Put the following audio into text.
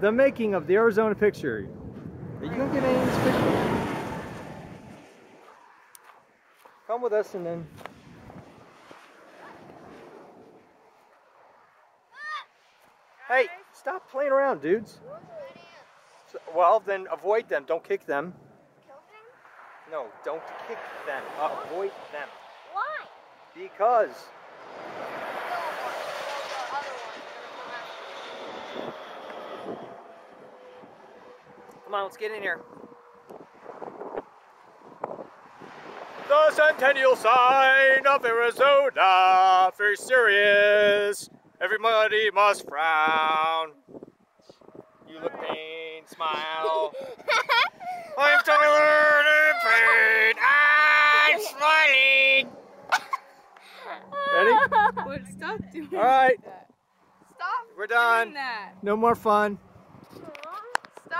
the making of the Arizona picture. Are you gonna get any of this picture? Come with us and then. Hey, stop playing around, dudes. So- Well, then avoid them. Don't kick them. No, don't kick them. Avoid them. Why? Because. Come on, let's get in here. The Centennial Sign of Arizona. Very serious. Everybody must frown. You look pain, smile. I'm Tyler in pain. I'm smiling. Ready? What? Stop doing All right, that. Stop we're done. doing that. No more fun.